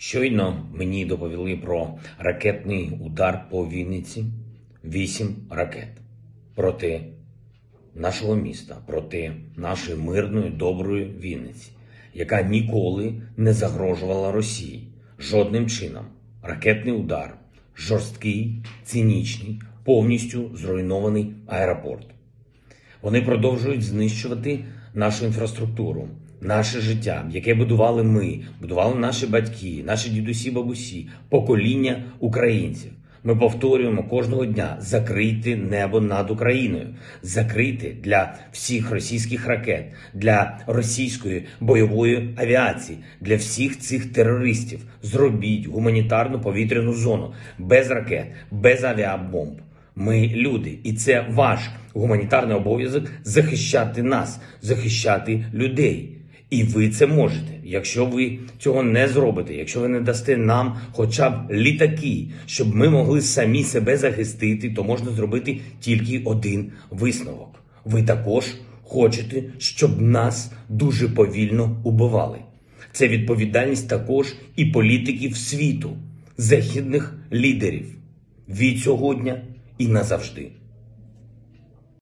Щойно мені доповіли про ракетний удар по Вінниці. Вісім ракет проти нашого міста, проти нашої мирної, доброї Вінниці, яка ніколи не загрожувала Росії жодним чином. Ракетний удар, жорсткий, цинічний, повністю зруйнований аеропорт. Вони продовжують знищувати нашу інфраструктуру, наше життя, яке будували ми, будували наші батьки, наші дідусі, бабусі, покоління українців. Ми повторюємо кожного дня закрити небо над Україною, закрити для всіх російських ракет, для російської бойової авіації, для всіх цих терористів. Зробіть гуманітарну повітряну зону без ракет, без авіабомб. Ми люди, і це ваш гуманітарний обов'язок захищати нас, захищати людей. І ви це можете. Якщо ви цього не зробите, якщо ви не дасте нам хоча б літаки, щоб ми могли самі себе захистити, то можна зробити тільки один висновок. Ви також хочете, щоб нас дуже повільно убивали. Це відповідальність також і політиків світу, західних лідерів від сьогодні і назавжди.